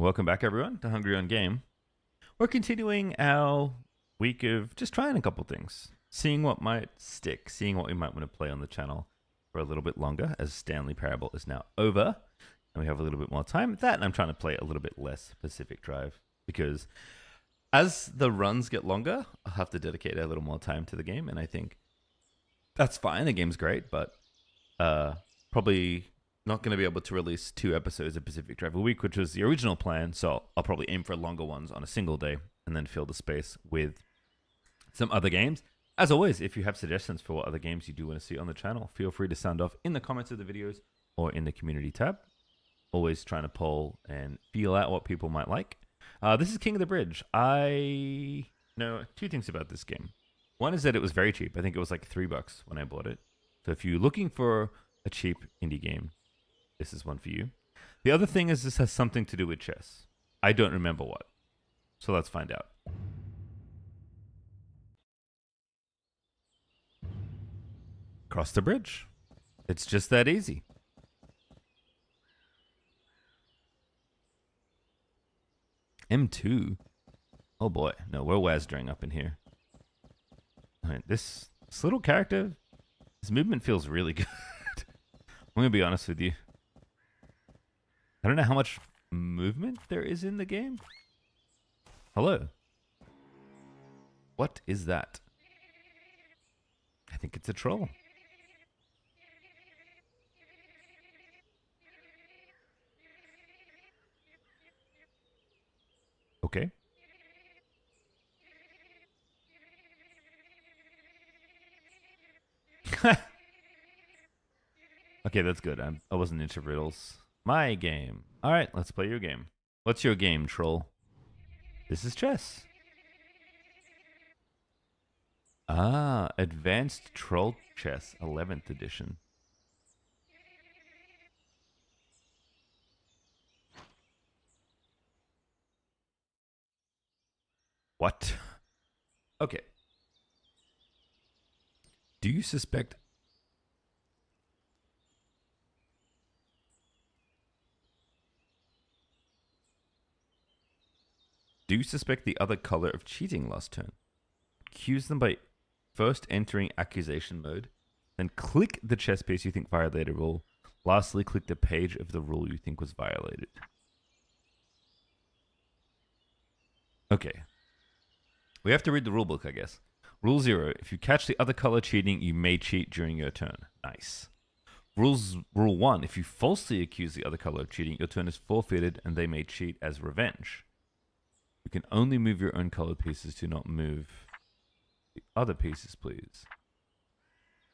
Welcome back, everyone, to Hungry on Game. We're continuing our week of just trying a couple things, seeing what might stick, seeing what we might want to play on the channel for a little bit longer, as Stanley Parable is now over, and we have a little bit more time with that. And I'm trying to play a little bit less Pacific Drive because as the runs get longer, I'll have to dedicate a little more time to the game, and I think that's fine. The game's great, but uh, probably not going to be able to release two episodes of Pacific Drive a week, which was the original plan. So I'll probably aim for longer ones on a single day and then fill the space with some other games. As always, if you have suggestions for what other games you do want to see on the channel, feel free to sound off in the comments of the videos or in the community tab. Always trying to poll and feel out what people might like. Uh, this is King of the Bridge. I know two things about this game. One is that it was very cheap. I think it was like three bucks when I bought it. So if you're looking for a cheap indie game, this is one for you. The other thing is this has something to do with chess. I don't remember what. So let's find out. Cross the bridge. It's just that easy. M2. Oh boy. No, we're Wazdering up in here. Right, this, this little character, his movement feels really good. I'm going to be honest with you. I don't know how much movement there is in the game. Hello. What is that? I think it's a troll. Okay. okay, that's good. I'm, I wasn't into riddles. My game. All right, let's play your game. What's your game, troll? This is chess. Ah, Advanced Troll Chess, 11th edition. What? Okay. Do you suspect Do you suspect the other color of cheating last turn? Accuse them by first entering accusation mode, then click the chess piece you think violated rule. Lastly, click the page of the rule you think was violated. Okay. We have to read the rulebook, I guess. Rule 0. If you catch the other color cheating, you may cheat during your turn. Nice. Rules Rule 1. If you falsely accuse the other color of cheating, your turn is forfeited and they may cheat as revenge. You can only move your own colored pieces to not move the other pieces, please.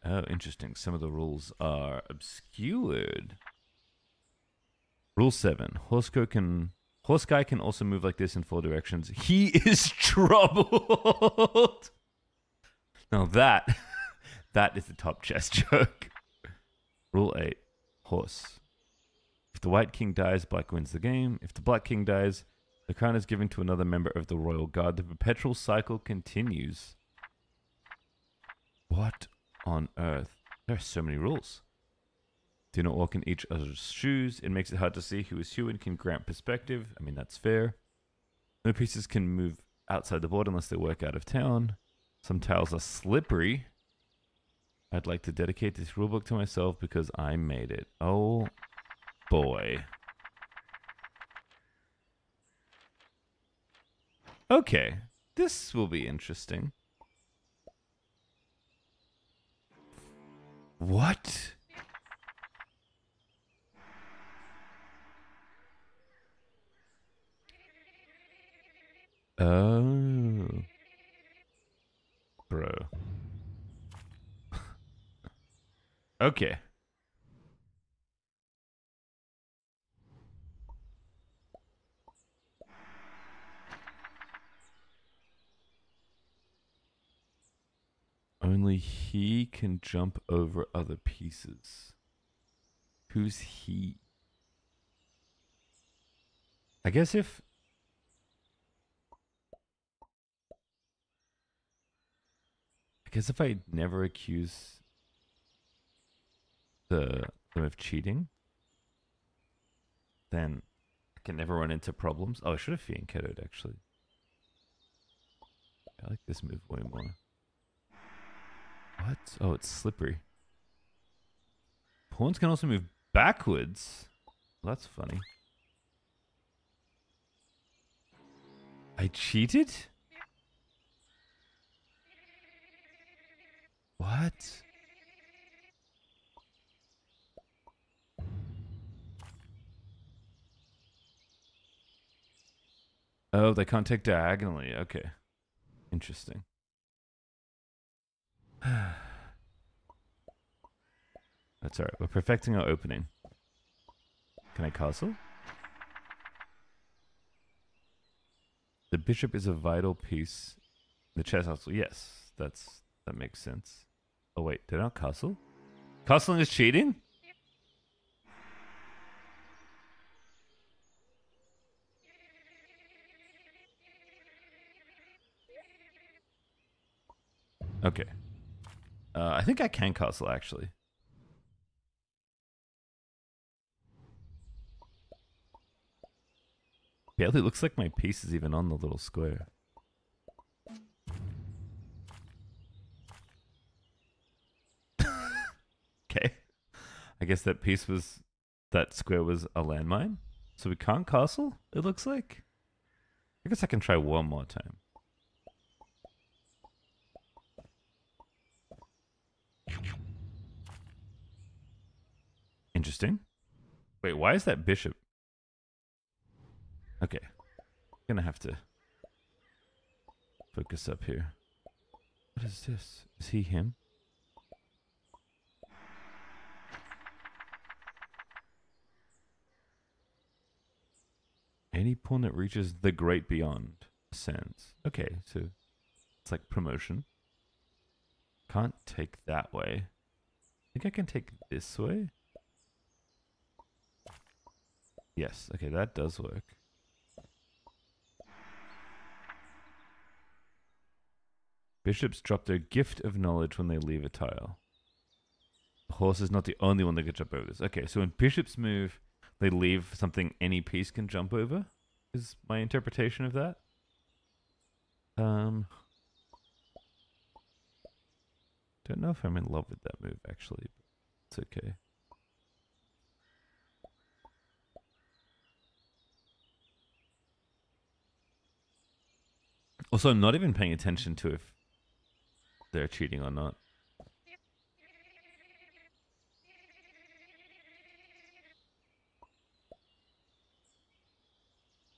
Oh, interesting. Some of the rules are obscured. Rule 7. Horse can Horse guy can also move like this in four directions. He is troubled. now that that is the top chess joke. Rule 8. Horse. If the white king dies, black wins the game. If the black king dies, the crown is given to another member of the royal guard. The perpetual cycle continues. What on earth? There are so many rules. Do not walk in each other's shoes. It makes it hard to see who is who and can grant perspective. I mean, that's fair. No pieces can move outside the board unless they work out of town. Some tiles are slippery. I'd like to dedicate this rulebook to myself because I made it. Oh boy. Okay, this will be interesting. What? Oh. Bro. okay. Only can jump over other pieces. Who's he? I guess if I guess if I never accuse the them of cheating, then I can never run into problems. Oh, I should have fianchettoed actually. I like this move way more. What? Oh, it's slippery. Pawns can also move backwards. Well, that's funny. I cheated? What? Oh, they can't take diagonally. Okay. Interesting. That's alright. We're perfecting our opening. Can I castle? The bishop is a vital piece. The chess castle. Yes, that's that makes sense. Oh wait, did I not castle? Castling is cheating? Okay. Uh, I think I can castle actually. Barely looks like my piece is even on the little square. okay. I guess that piece was that square was a landmine. So we can't castle, it looks like. I guess I can try one more time. Interesting. Wait, why is that bishop? Okay. Gonna have to focus up here. What is this? Is he him? Any pawn that reaches the great beyond ascends. Okay, so it's like promotion. Can't take that way. I think I can take this way. Yes, okay, that does work. Bishops drop their gift of knowledge when they leave a tile. The horse is not the only one that can jump over this. Okay, so when bishops move, they leave something any piece can jump over, is my interpretation of that. Um, don't know if I'm in love with that move, actually. But it's okay. Also, I'm not even paying attention to if they're cheating or not.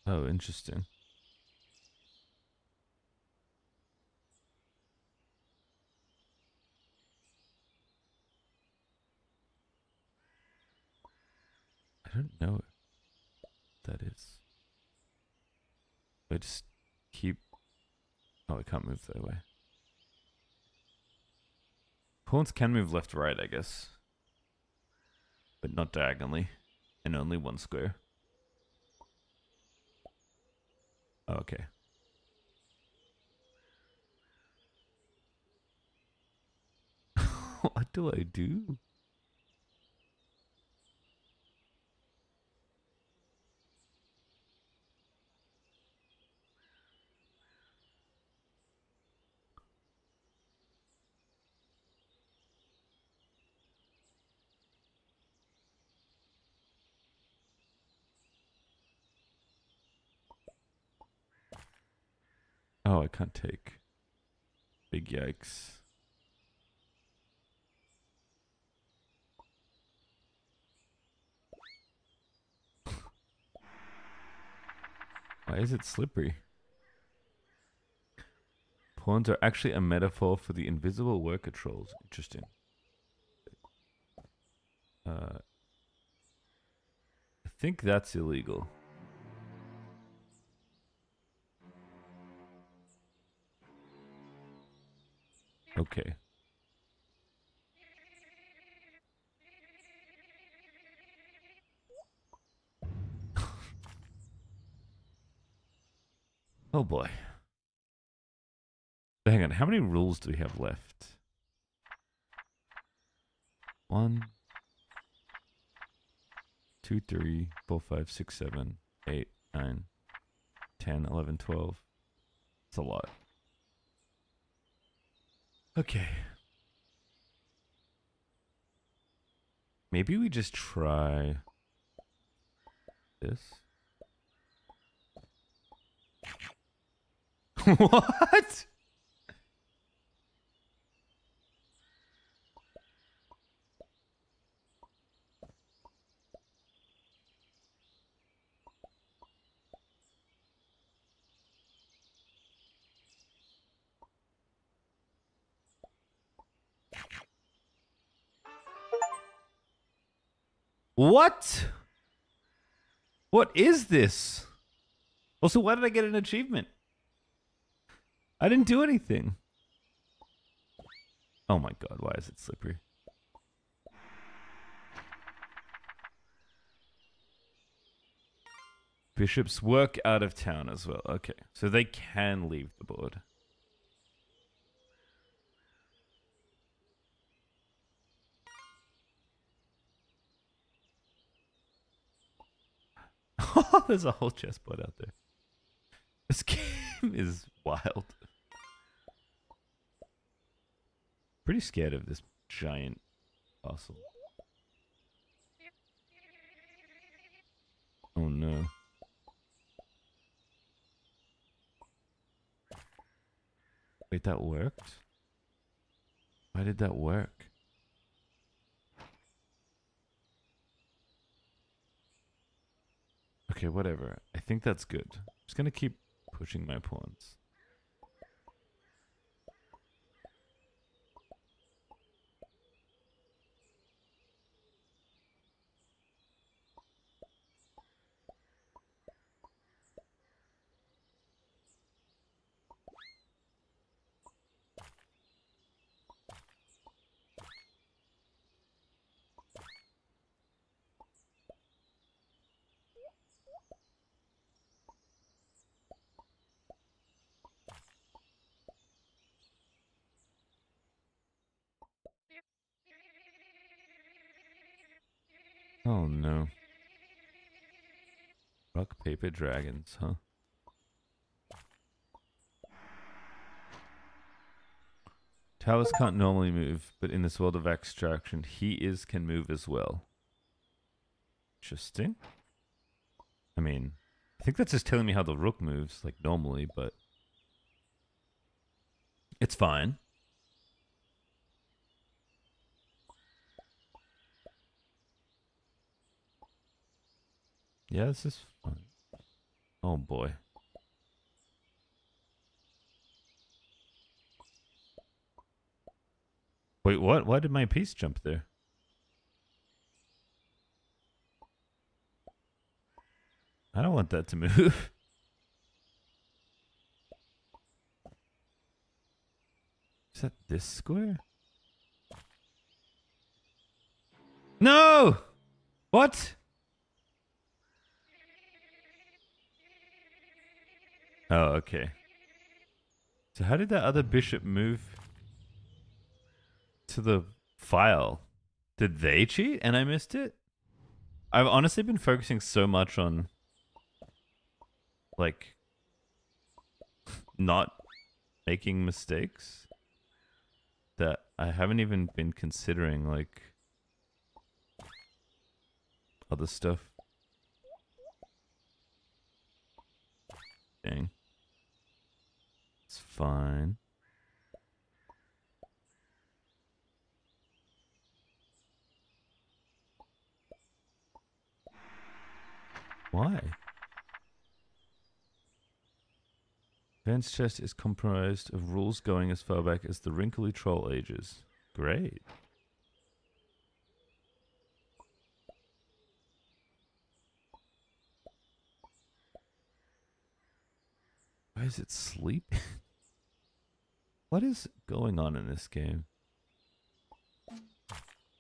Oh, interesting. I don't know that is. I just Oh, I can't move that way. Pawns can move left right, I guess. But not diagonally. And only one square. Oh, okay. what do I do? Oh, I can't take. Big yikes. Why is it slippery? Pawns are actually a metaphor for the invisible worker trolls. Interesting. Uh, I think that's illegal. Okay. oh boy. hang on, how many rules do we have left? One, two, three, four, five, six, seven, 8, 9, 10, 11, 12. It's a lot. Okay. Maybe we just try this. what? What? What is this? Also, why did I get an achievement? I didn't do anything. Oh my god, why is it slippery? Bishops work out of town as well. Okay, so they can leave the board. Oh there's a whole chessboard out there. This game is wild. Pretty scared of this giant castle. Oh no. Wait, that worked? Why did that work? Okay, whatever. I think that's good. I'm just gonna keep pushing my pawns. Oh no. Rock, paper, dragons, huh? Talus can't normally move, but in this world of extraction, he is can move as well. Interesting. I mean, I think that's just telling me how the rook moves, like normally, but it's fine. Yeah, this is. Oh boy. Wait, what? Why did my piece jump there? I don't want that to move. Is that this square? No! What? Oh, okay. So how did that other bishop move to the file? Did they cheat and I missed it? I've honestly been focusing so much on like not making mistakes that I haven't even been considering like other stuff. Dang. Fine. Why? Van's chest is comprised of rules going as far back as the wrinkly troll ages. Great. Why is it sleep? what is going on in this game?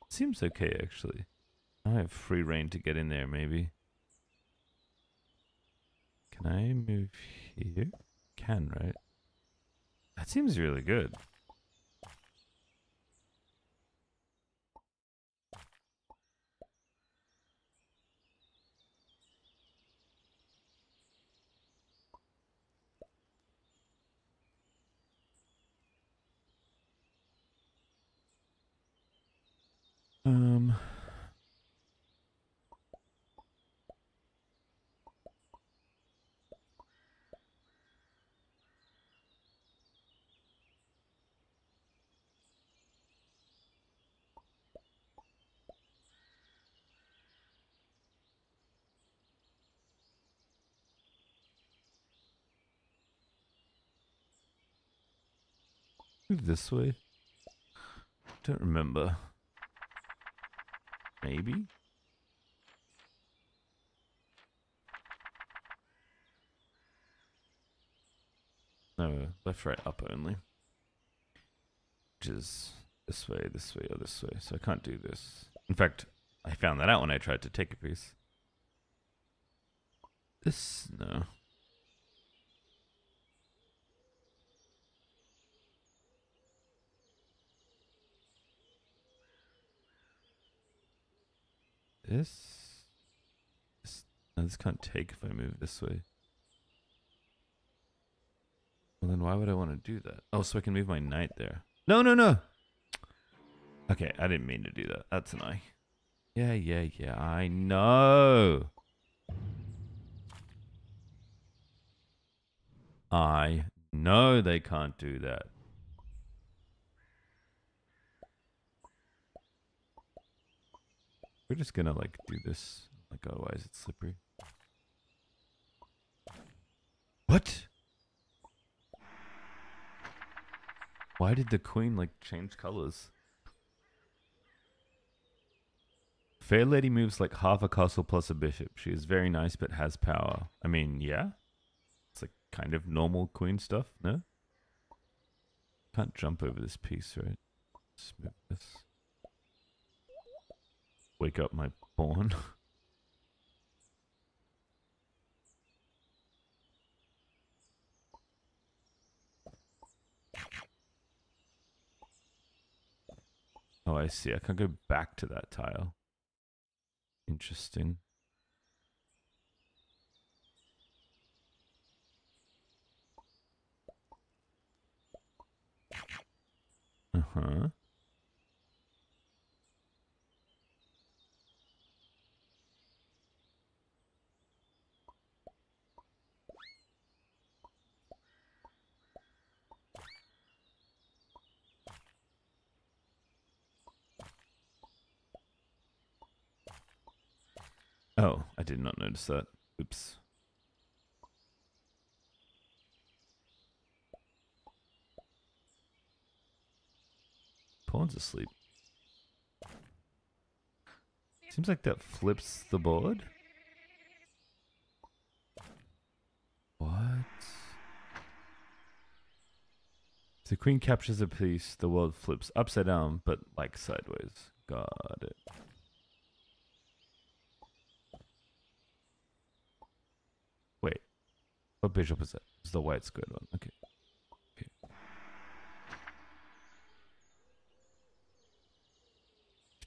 Seems okay, actually. I have free reign to get in there, maybe. Can I move here? Can, right? That seems really good. Um. Move this way. Don't remember. Maybe? No, left, right, up only. Which is this way, this way, or this way. So I can't do this. In fact, I found that out when I tried to take a piece. This, no. This, this, no, this can't take if I move this way. Well, then why would I want to do that? Oh, so I can move my knight there. No, no, no. Okay, I didn't mean to do that. That's an eye. Yeah, yeah, yeah. I know. I know they can't do that. We're just gonna like do this. Like otherwise it's slippery. What? Why did the queen like change colors? Fair lady moves like half a castle plus a bishop. She is very nice but has power. I mean, yeah. It's like kind of normal queen stuff, no? Can't jump over this piece, right? Just move this wake up my pawn. oh, I see. I can go back to that tile. Interesting. Uh-huh. Oh, I did not notice that. Oops. Pawn's asleep. Seems like that flips the board. What? If the queen captures a piece, the world flips upside down, but like sideways. Got it. What bishop is that? It's the white squared one. Okay.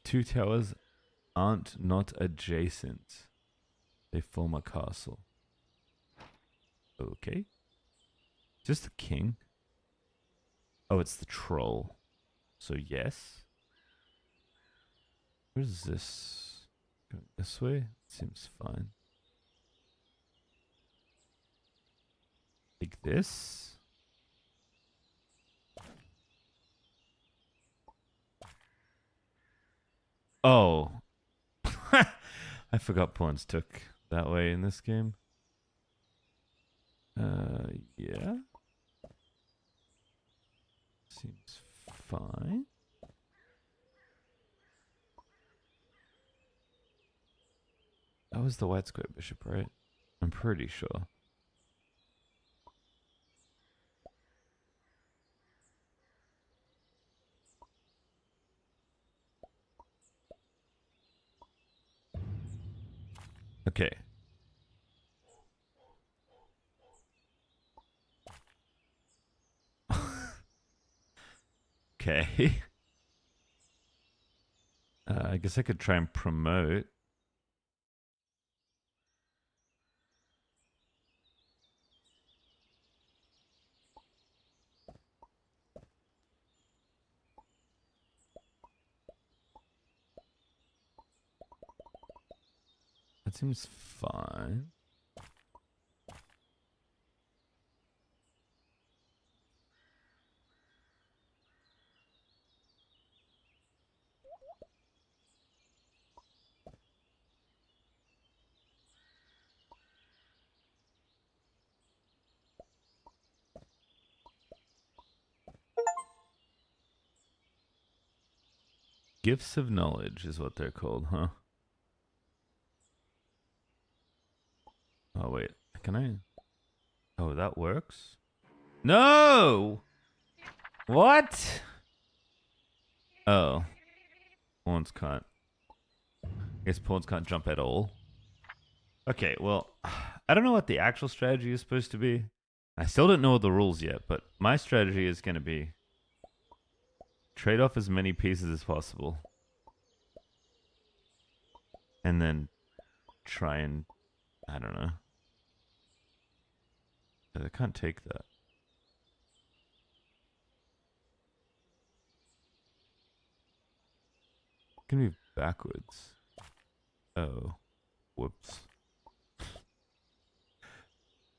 Two towers aren't not adjacent. They form a castle. Okay. Just the king? Oh, it's the troll. So yes. Where's this? Going this way? Seems fine. Like this. Oh. I forgot pawns took that way in this game. Uh, yeah. Seems fine. That was the white square bishop, right? I'm pretty sure. Okay. okay. Uh, I guess I could try and promote. That seems fine. Gifts of knowledge is what they're called, huh? Oh, wait. Can I? Oh, that works? No! What? Oh. Pawns can't. I guess pawns can't jump at all. Okay, well, I don't know what the actual strategy is supposed to be. I still don't know the rules yet, but my strategy is going to be trade off as many pieces as possible. And then try and, I don't know. I can't take that. Can be backwards. Oh. Whoops.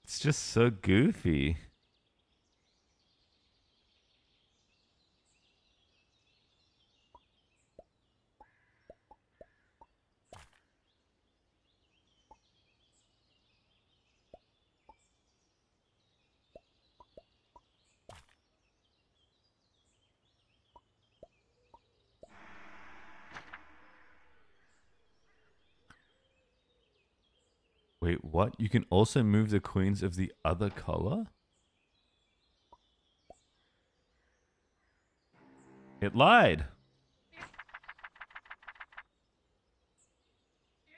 it's just so goofy. Wait, what? You can also move the queens of the other color? It lied.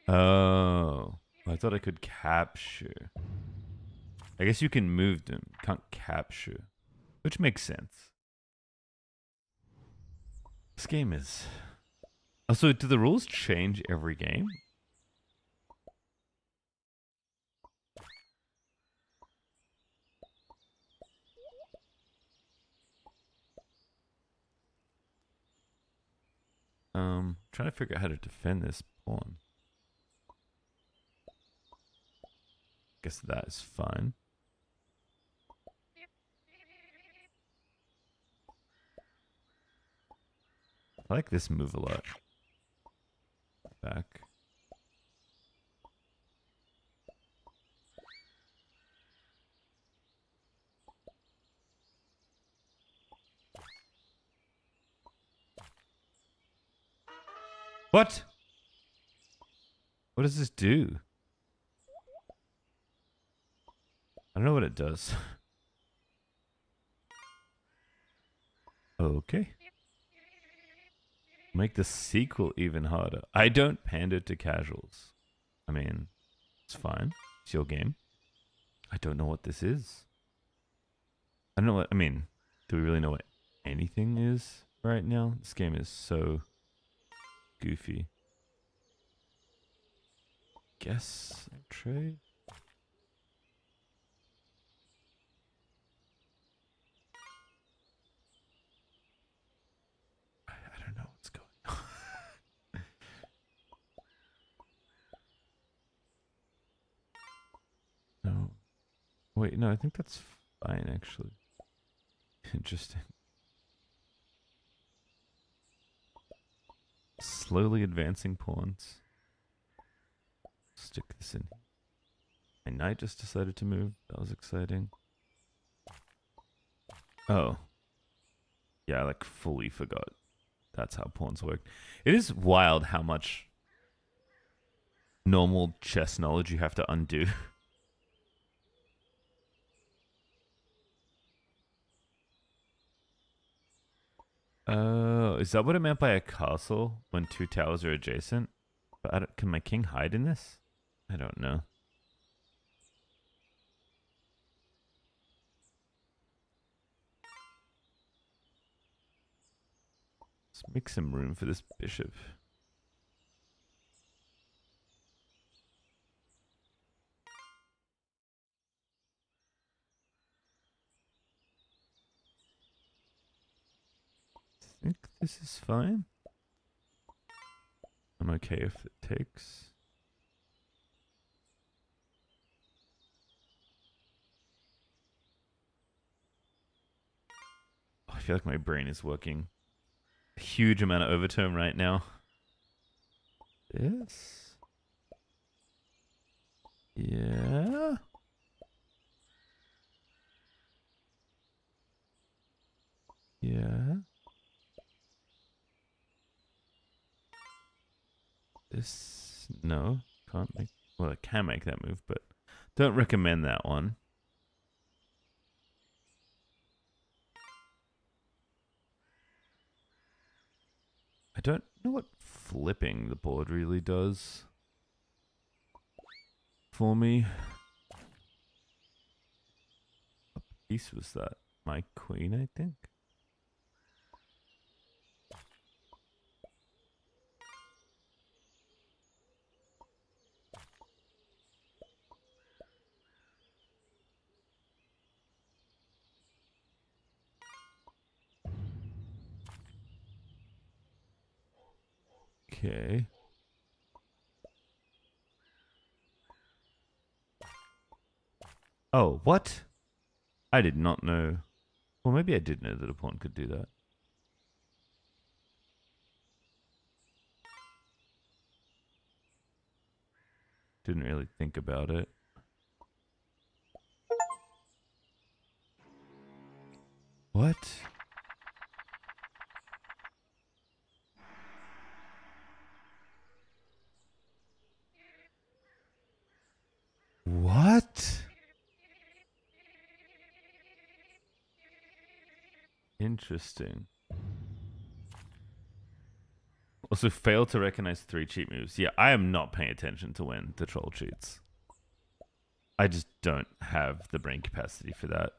Oh. I thought I could capture. I guess you can move them. Can't capture. Which makes sense. This game is... Also, do the rules change every game? Um, trying to figure out how to defend this pawn. Guess that is fine. I like this move a lot. Back. What? What does this do? I don't know what it does. okay. Make the sequel even harder. I don't pander to casuals. I mean, it's fine. It's your game. I don't know what this is. I don't know what, I mean, do we really know what anything is right now? This game is so goofy. Guess trade. I, I don't know what's going on. no. Wait, no, I think that's fine actually. Interesting. Slowly advancing pawns. Stick this in. My knight just decided to move. That was exciting. Oh. Yeah, I like fully forgot. That's how pawns work. It is wild how much normal chess knowledge you have to undo. Oh, is that what it meant by a castle when two towers are adjacent? But can my king hide in this? I don't know. Let's make some room for this bishop. think this is fine. I'm okay if it takes. Oh, I feel like my brain is working a huge amount of overtime right now. This. Yeah. Yeah. This no, can't make well I can make that move, but don't recommend that one. I don't know what flipping the board really does for me. What piece was that? My queen, I think. Okay. Oh, what? I did not know. Well, maybe I did know that a pawn could do that. Didn't really think about it. What? What? Interesting. Also, failed to recognize three cheat moves. Yeah, I am not paying attention to when the troll cheats. I just don't have the brain capacity for that.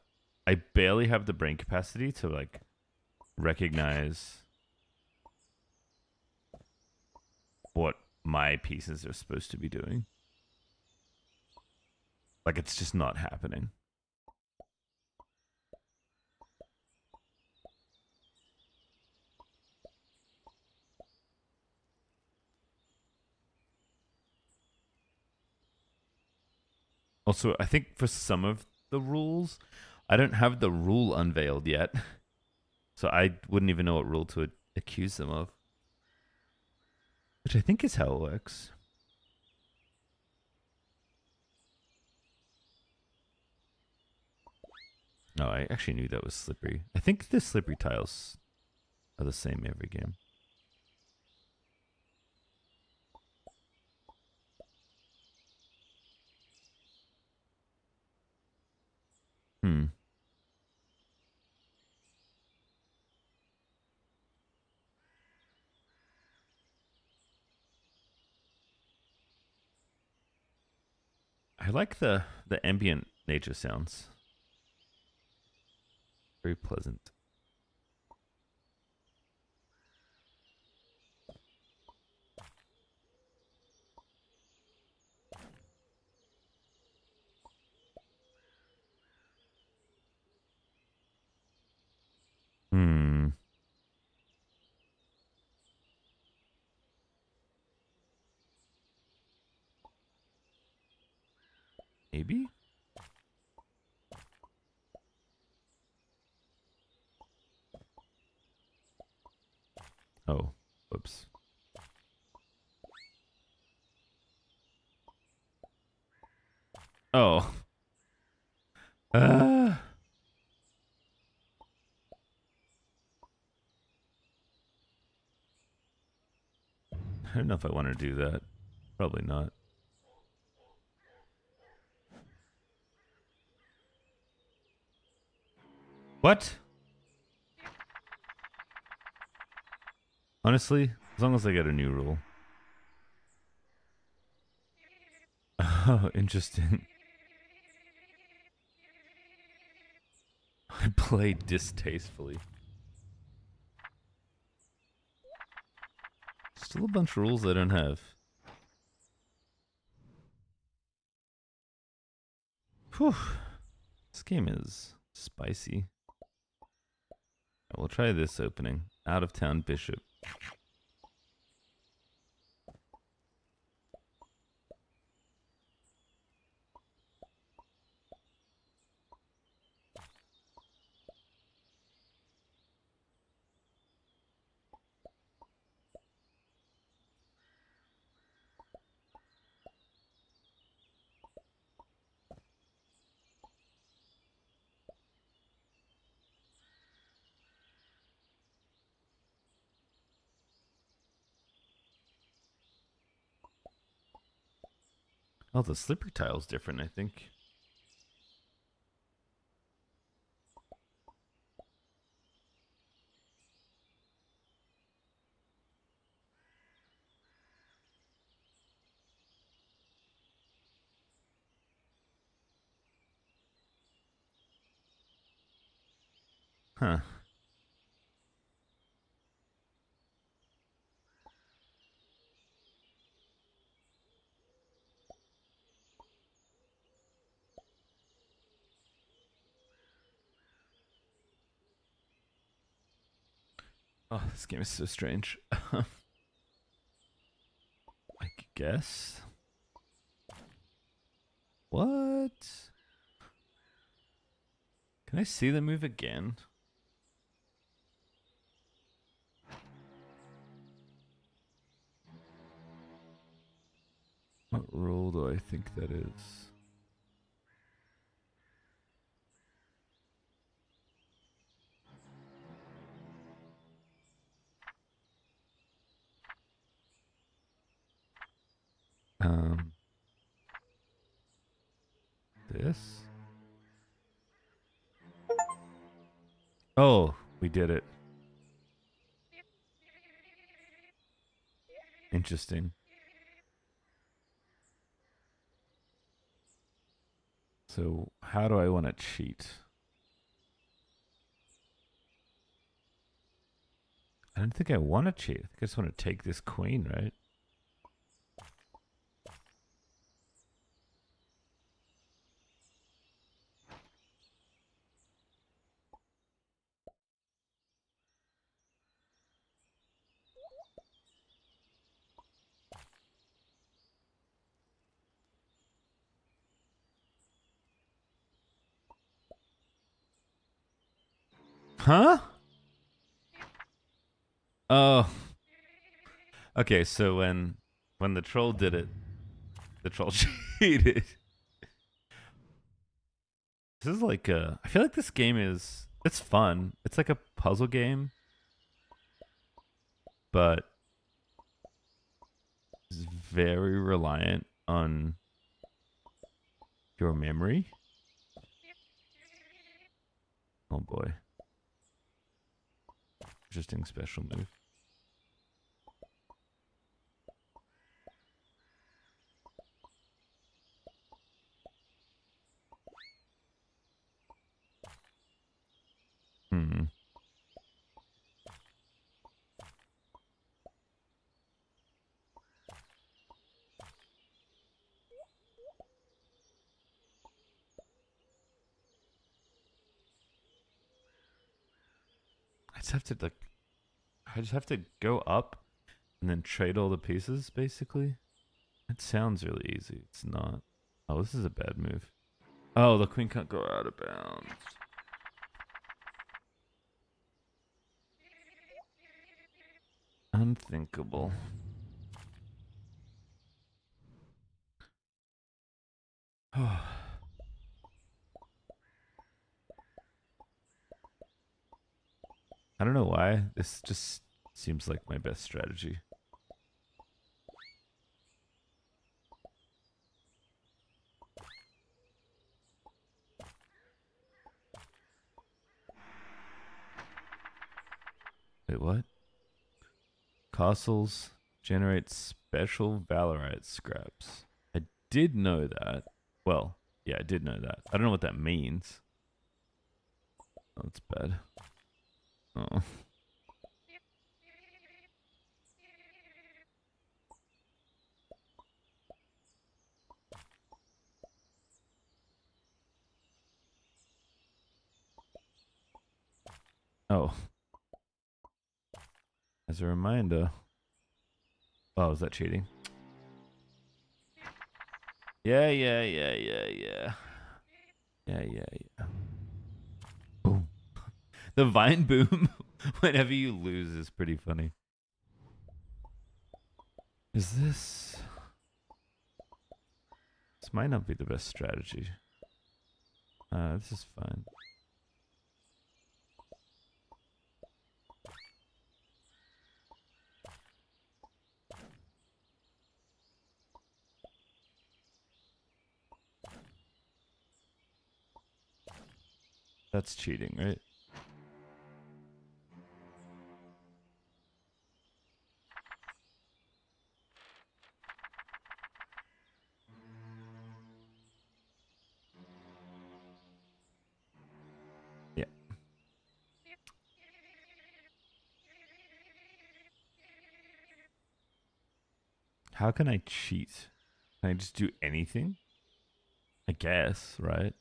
I barely have the brain capacity to like recognize what my pieces are supposed to be doing. Like it's just not happening. Also, I think for some of the rules, I don't have the rule unveiled yet. So I wouldn't even know what rule to accuse them of. Which I think is how it works. No, I actually knew that was slippery. I think the slippery tiles are the same every game. Hmm. I like the the ambient nature sounds. Very pleasant. Hmm. Maybe? Oh, whoops. Oh. Uh. I don't know if I want to do that. Probably not. What? Honestly, as long as I get a new rule. Oh, interesting. I play distastefully. Still a bunch of rules I don't have. Whew. This game is spicy. We'll try this opening. Out of town bishop. Yeah, yeah. Oh, the slippery tile's different, I think. Huh. Oh, this game is so strange. I guess. What? Can I see the move again? What role do I think that is? Um, this? Oh, we did it. Interesting. So, how do I want to cheat? I don't think I want to cheat. I I just want to take this queen, right? Huh? Oh. Okay, so when when the troll did it, the troll cheated. This is like a I feel like this game is it's fun. It's like a puzzle game. But it's very reliant on your memory. Oh boy. Interesting special move. To like I just have to go up and then trade all the pieces basically. It sounds really easy. It's not. Oh, this is a bad move. Oh, the queen can't go out of bounds. Unthinkable. Oh. I don't know why. This just seems like my best strategy. Wait, what? Castles generate special Valorite scraps. I did know that. Well, yeah, I did know that. I don't know what that means. That's bad. Oh. Oh. As a reminder. Oh, is that cheating? Yeah, yeah, yeah, yeah, yeah. Yeah, yeah, yeah the vine boom whenever you lose is pretty funny. Is this... This might not be the best strategy. Uh, this is fine. That's cheating, right? How can I cheat? Can I just do anything? I guess, right?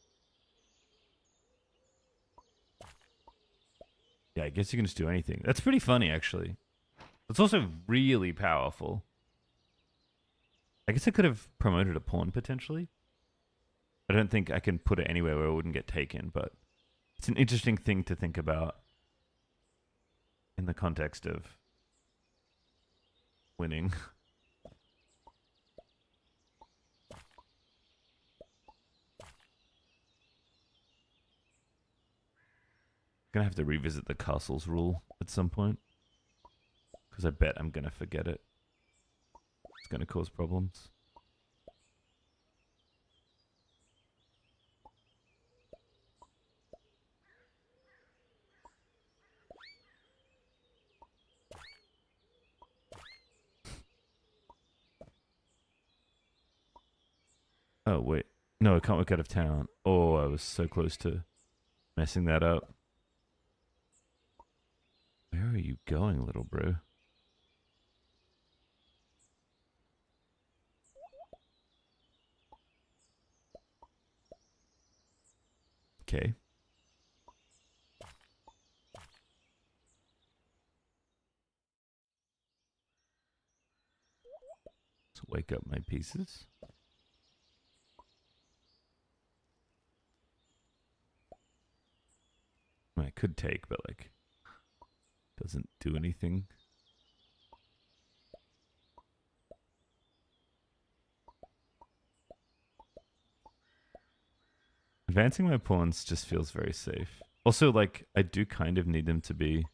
Yeah, I guess you can just do anything. That's pretty funny, actually. It's also really powerful. I guess I could have promoted a pawn potentially. I don't think I can put it anywhere where it wouldn't get taken, but it's an interesting thing to think about in the context of winning. gonna have to revisit the castles rule at some point because I bet I'm gonna forget it. It's gonna cause problems. Oh wait, no, I can't work out of town. Oh, I was so close to messing that up. Where are you going, little bro? Okay. Let's wake up my pieces. I could take, but like doesn't do anything. Advancing my pawns just feels very safe. Also, like, I do kind of need them to be...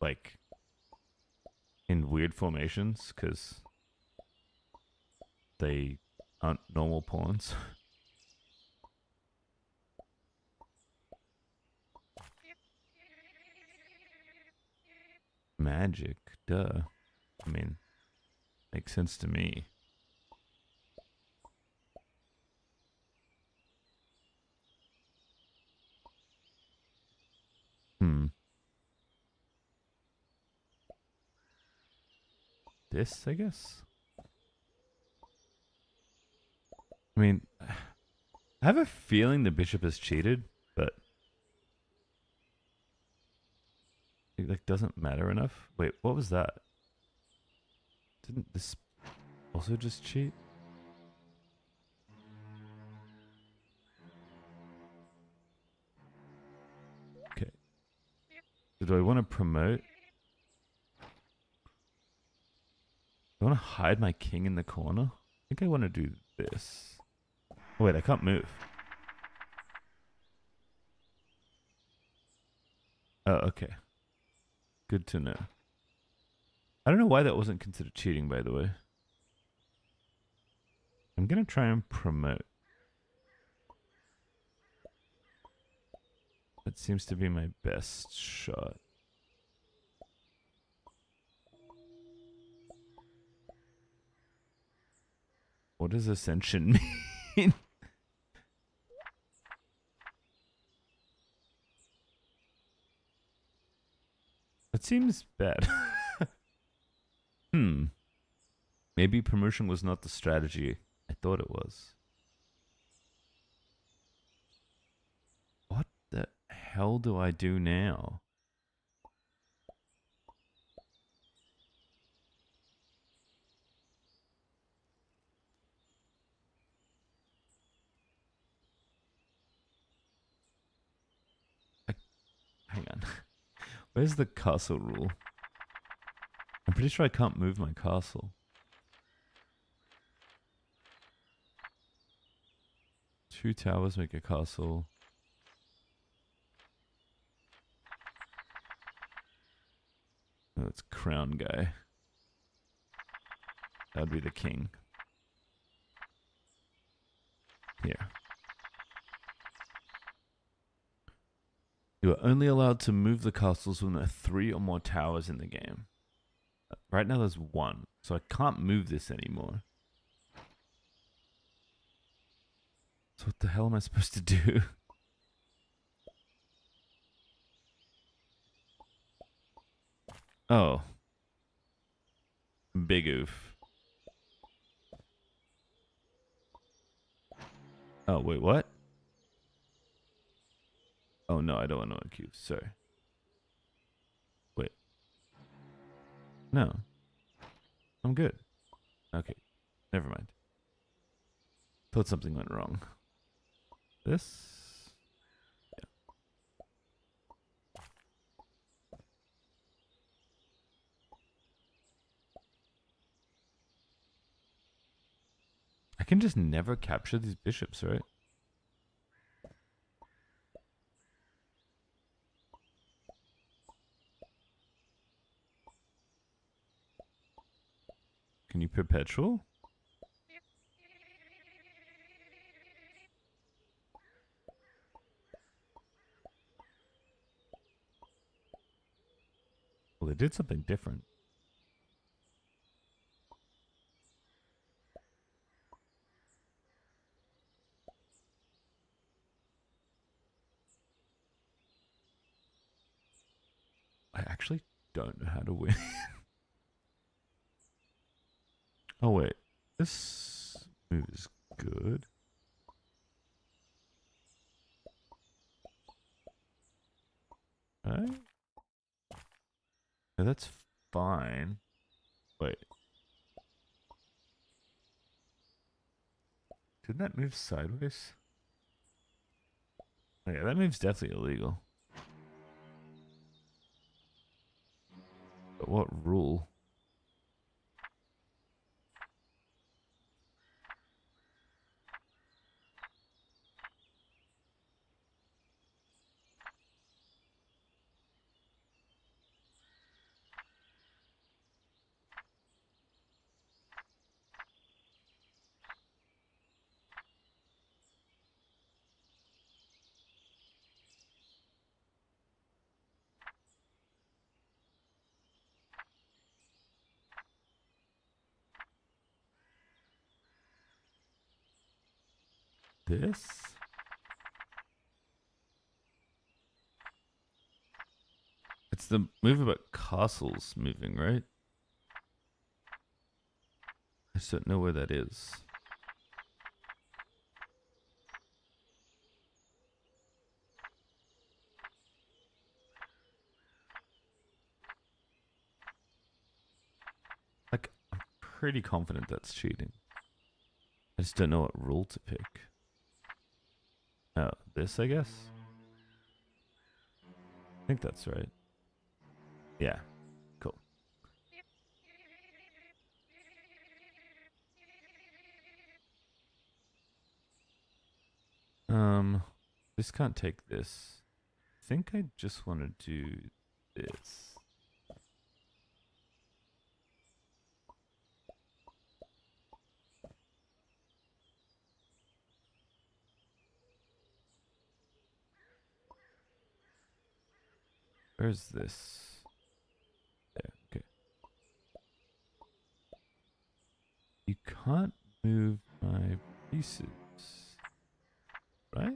Like, in weird formations, because they aren't normal pawns. Magic, duh. I mean, makes sense to me. Hmm. This, I guess? I mean, I have a feeling the bishop has cheated, but it like doesn't matter enough. Wait, what was that? Didn't this also just cheat? Okay. Do I want to promote? Do I want to hide my king in the corner? I think I want to do this. Oh, wait, I can't move. Oh, okay. Good to know. I don't know why that wasn't considered cheating, by the way. I'm going to try and promote. That seems to be my best shot. What does ascension mean? That seems bad. hmm. Maybe promotion was not the strategy I thought it was. What the hell do I do now? Hang on. Where's the castle rule? I'm pretty sure I can't move my castle. Two towers make a castle. Oh, crown guy. That would be the king. Here. You are only allowed to move the castles when there are three or more towers in the game. Uh, right now there's one, so I can't move this anymore. So what the hell am I supposed to do? Oh. Big oof. Oh, wait, what? Oh, no, I don't want to accuse. Sorry. Wait. No. I'm good. Okay. Never mind. Thought something went wrong. This? Yeah. I can just never capture these bishops, right? Perpetual? Well, they did something different. I actually don't know how to win. oh, wait. This move is good. Right? Yeah, that's fine. Wait. Didn't that move sideways? Oh, yeah, that move's definitely illegal. But what rule? This? It's the move about castles moving, right? I just don't know where that is. Like, I'm pretty confident that's cheating. I just don't know what rule to pick. Oh, this, I guess? I think that's right. Yeah, cool. Um, this can't take this. I think I just want to do this. Where's this? There, okay. You can't move my pieces, right?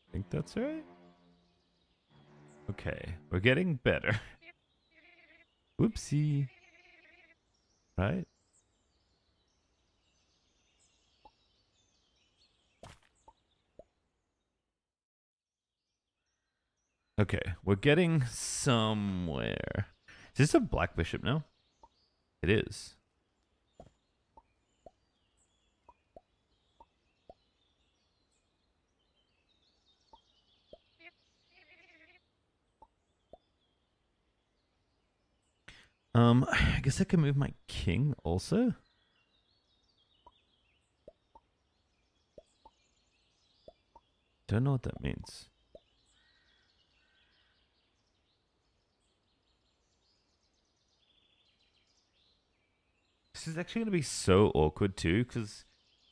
I think that's right. Okay, we're getting better. Whoopsie. Right? Okay, we're getting somewhere. Is this a black bishop now? It is. Um, I guess I can move my king also. Don't know what that means. This is actually going to be so awkward too, because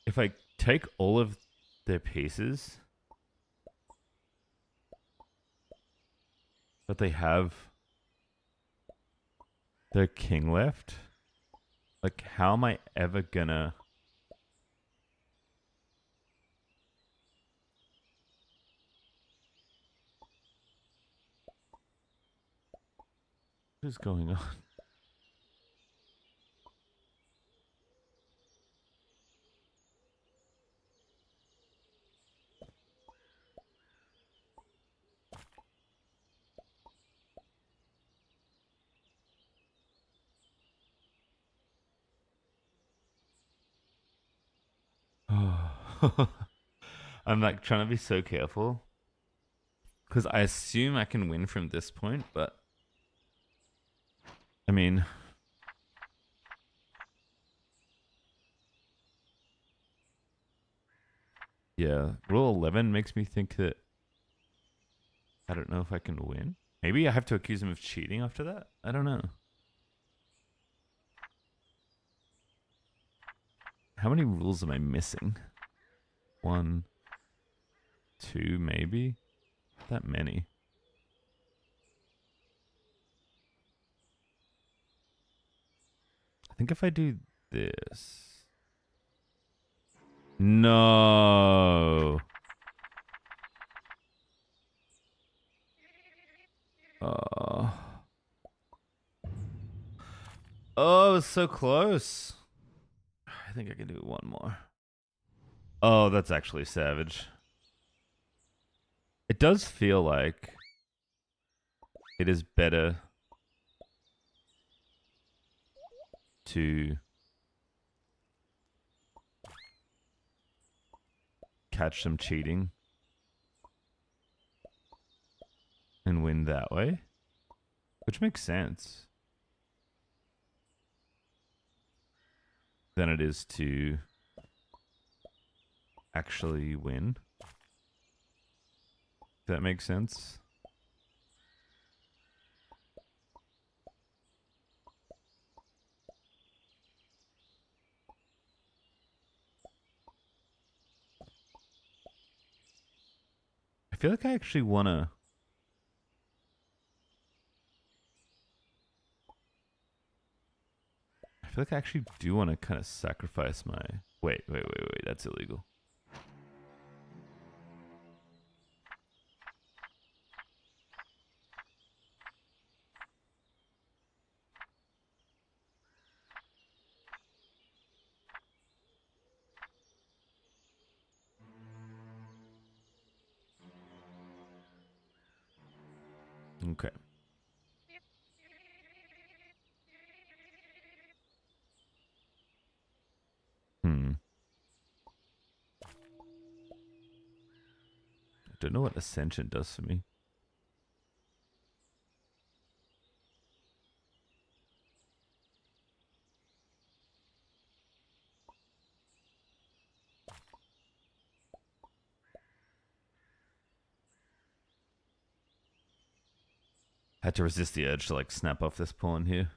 if I take all of their pieces, but they have their king left, like how am I ever gonna? What is going on? I'm like trying to be so careful because I assume I can win from this point, but I mean, yeah, rule 11 makes me think that I don't know if I can win. Maybe I have to accuse him of cheating after that. I don't know. How many rules am I missing? One, two, maybe? That many. I think if I do this. No. Oh. Oh, so close. I think I can do one more. Oh, that's actually savage. It does feel like it is better to catch some cheating and win that way, which makes sense. Than it is to actually win. If that makes sense. I feel like I actually want to I feel like I actually do want to kind of sacrifice my Wait, wait, wait, wait. That's illegal. Okay. Hmm. I don't know what Ascension does for me. Had to resist the urge to like snap off this pawn here.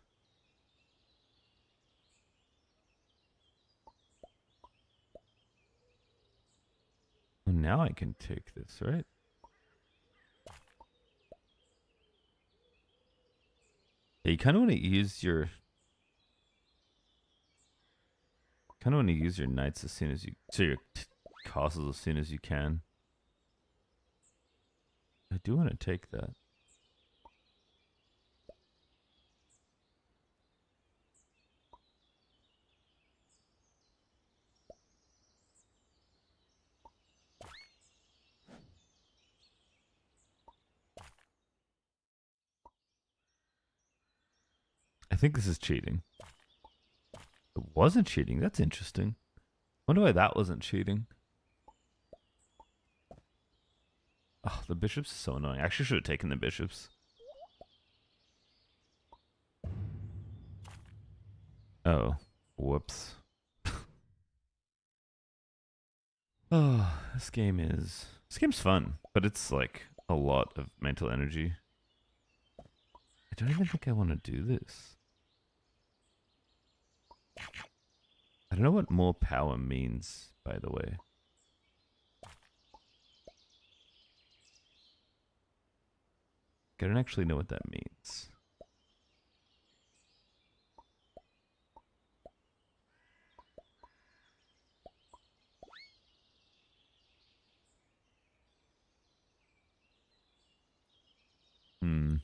Well, now I can take this, right? Yeah, you kind of want to use your kind of want to use your knights as soon as you so your castles as soon as you can. I do want to take that. Think this is cheating. It wasn't cheating. That's interesting. Wonder why that wasn't cheating. Oh, the bishops is so annoying. I actually should have taken the bishops. Oh, whoops. oh, this game is... This game's fun, but it's like a lot of mental energy. I don't even think I want to do this. I don't know what more power means, by the way. I don't actually know what that means. Hmm.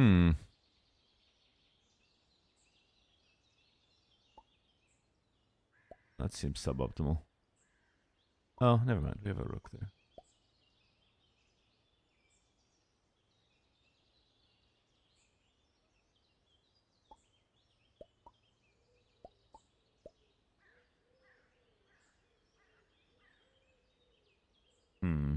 Hmm. That seems suboptimal. Oh, never mind. We have a rook there. Hmm.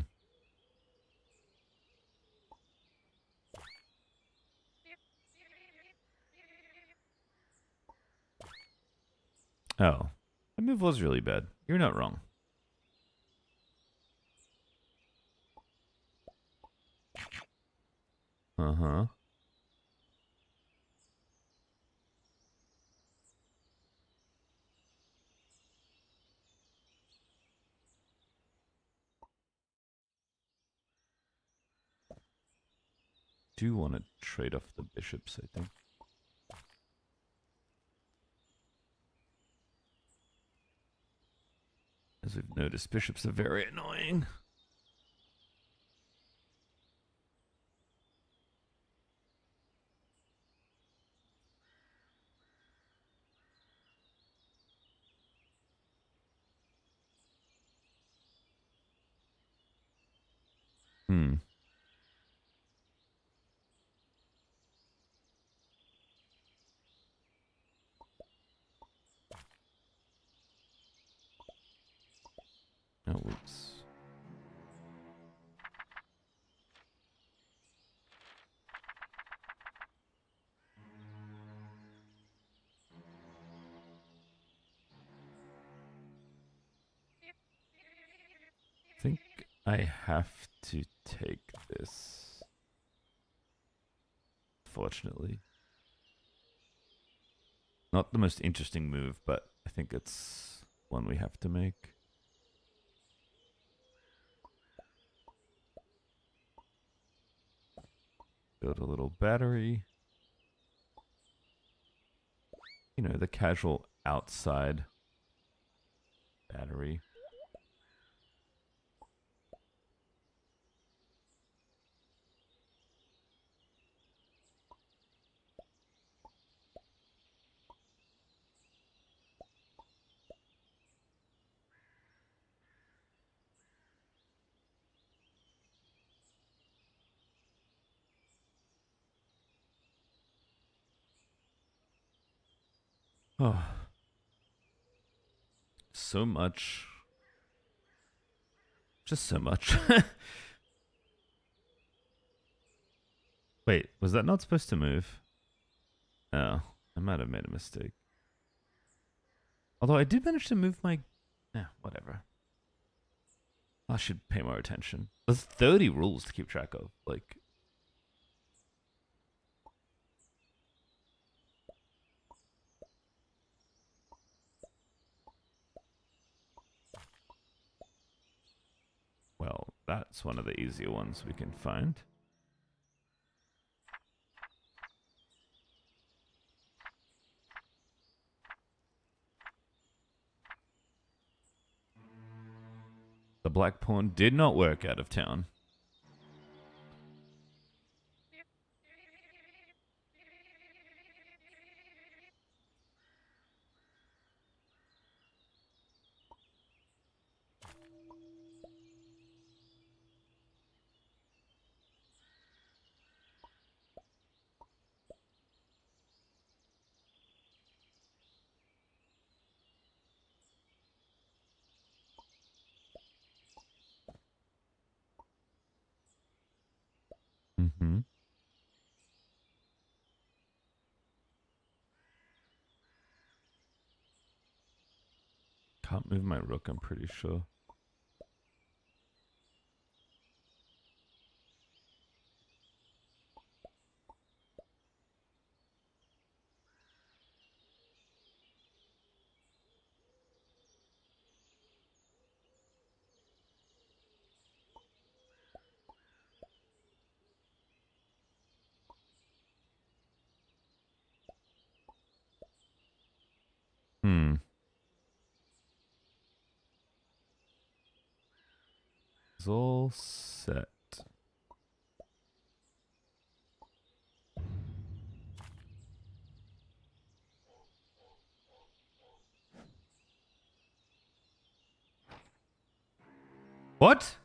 Oh, that move was really bad. You're not wrong. Uh huh. Do you want to trade off the bishops, I think. As we've noticed, bishops are very annoying. Fortunately. Not the most interesting move, but I think it's one we have to make. Build a little battery. You know, the casual outside battery. Oh. So much. Just so much. Wait, was that not supposed to move? Oh, I might have made a mistake. Although I did manage to move my... Yeah, whatever. I should pay more attention. There's 30 rules to keep track of. Like, Well, that's one of the easier ones we can find. The black pawn did not work out of town. Can't move my rook, I'm pretty sure. Hmm. It's set. What?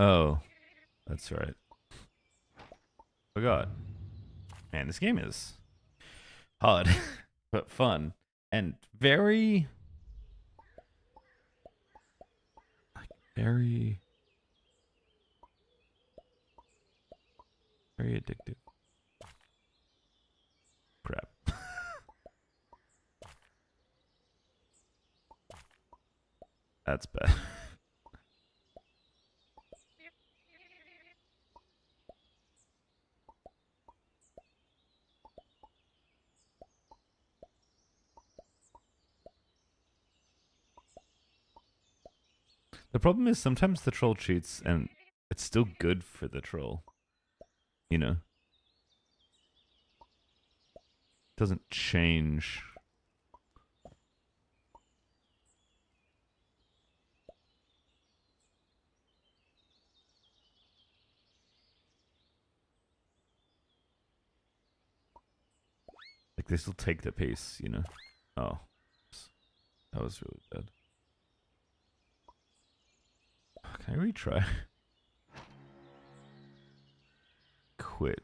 Oh, that's right. Oh Forgot. Man, this game is hard, but fun and very, very, very addictive. Crap. That's bad. The problem is sometimes the troll cheats and it's still good for the troll. You know? Doesn't change. Like they still take the piece, you know? Oh. That was really bad. Can I retry? Quit.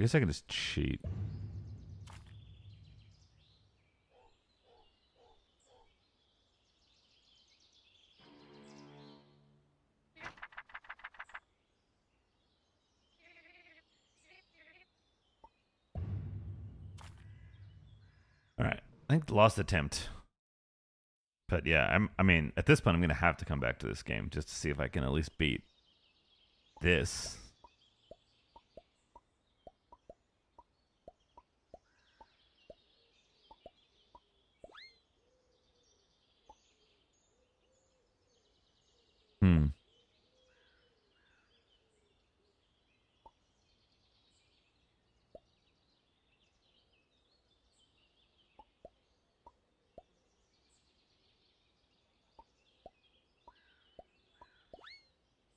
I guess I can just cheat. All right. I think lost attempt. But yeah, I'm I mean, at this point I'm going to have to come back to this game just to see if I can at least beat this. Hmm.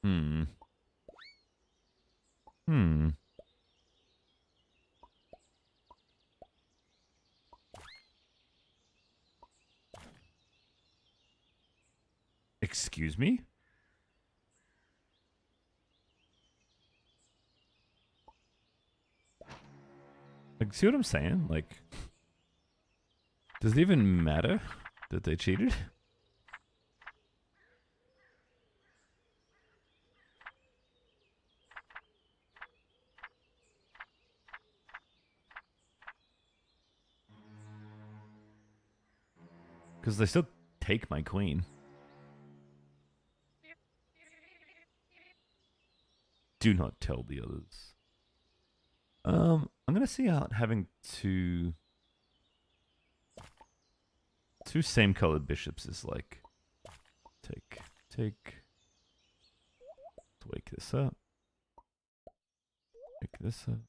Hmm. Hmm. Excuse me? Like, see what I'm saying? Like, does it even matter that they cheated? Because they still take my queen. Do not tell the others. Um, I'm gonna see out having two two same colored bishops is like take take wake this up. Wake this up.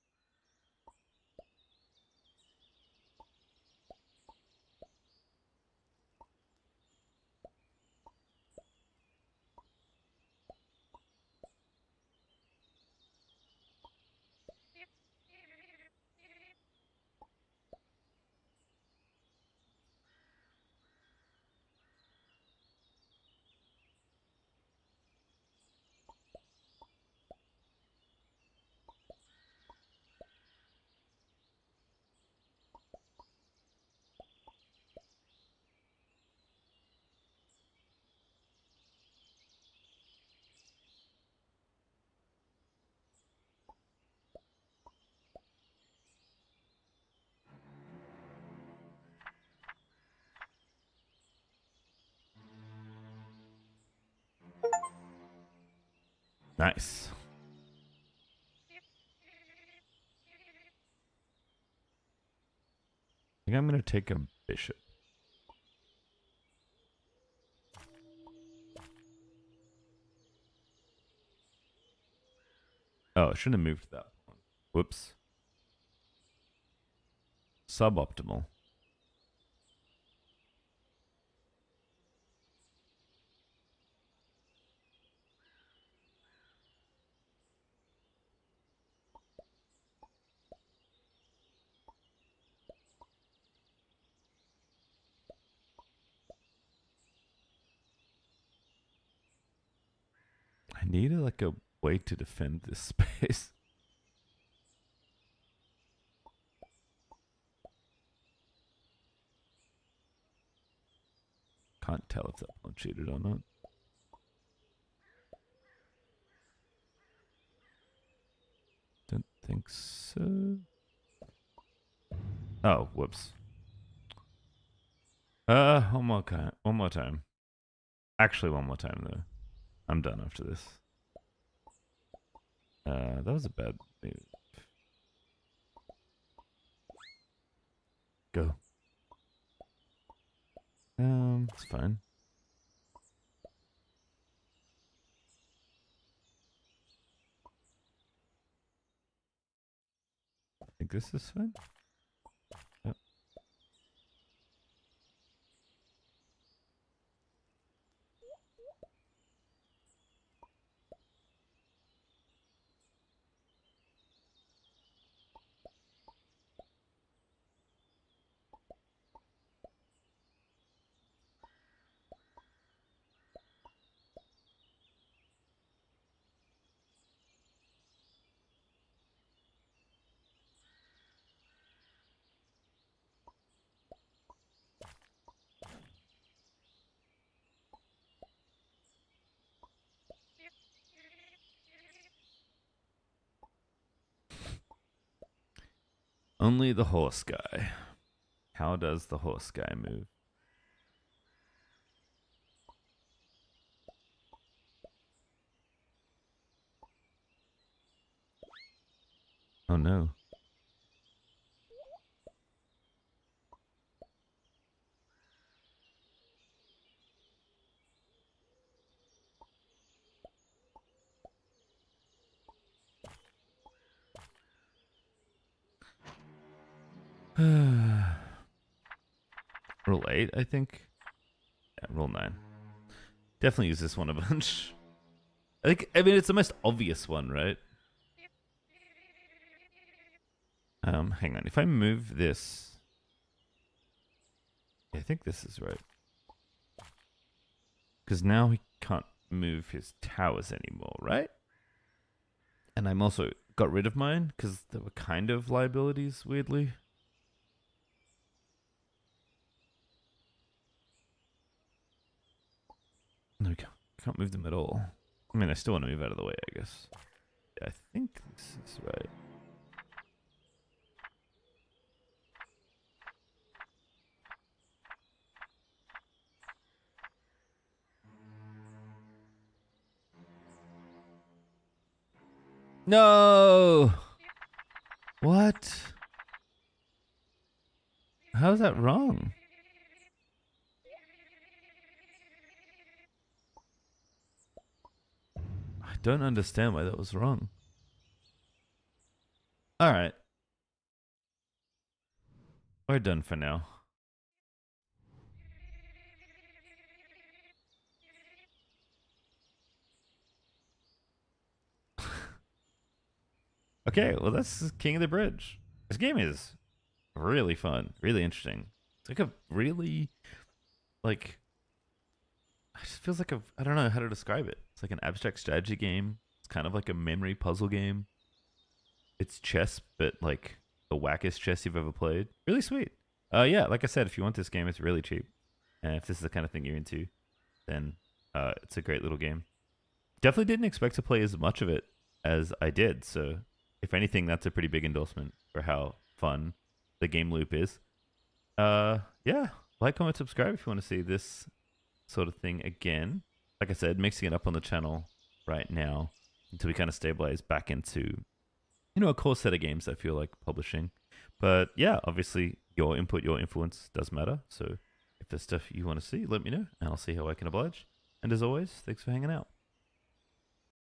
Nice. I think I'm going to take a bishop. Oh, I shouldn't have moved that one. Whoops. Suboptimal. I need a, like a way to defend this space. Can't tell if that one cheated or not. Don't think so. Oh, whoops. Uh, one more time. One more time. Actually, one more time though. I'm done after this. Uh, that was a bad move. Go. Um, it's fine. I think this is fine. Only the horse guy. How does the horse guy move? Oh no. roll 8, I think. Yeah, roll 9. Definitely use this one a bunch. I think, I mean, it's the most obvious one, right? Um, hang on. If I move this... I think this is right. Because now he can't move his towers anymore, right? And I'm also got rid of mine because they were kind of liabilities, weirdly. No, we can't, move them at all. I mean, I still want to move out of the way, I guess. Yeah, I think this is right. No! What? How's that wrong? Don't understand why that was wrong. All right. We're done for now. okay, well, that's King of the Bridge. This game is really fun, really interesting. It's like a really, like, it just feels like a, I don't know how to describe it. It's like an abstract strategy game. It's kind of like a memory puzzle game. It's chess, but like the wackest chess you've ever played. Really sweet. Uh, yeah, like I said, if you want this game, it's really cheap. And if this is the kind of thing you're into, then uh, it's a great little game. Definitely didn't expect to play as much of it as I did. So, if anything, that's a pretty big endorsement for how fun the game loop is. Uh, yeah, like, comment, subscribe if you want to see this sort of thing again. Like I said, mixing it up on the channel right now. until we kind of stabilize back into, you know, a core set of games I feel like publishing. But yeah, obviously your input, your influence does matter. So if there's stuff you want to see, let me know and I'll see how I can oblige. And as always, thanks for hanging out.